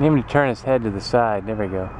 Need him to turn his head to the side. There we go.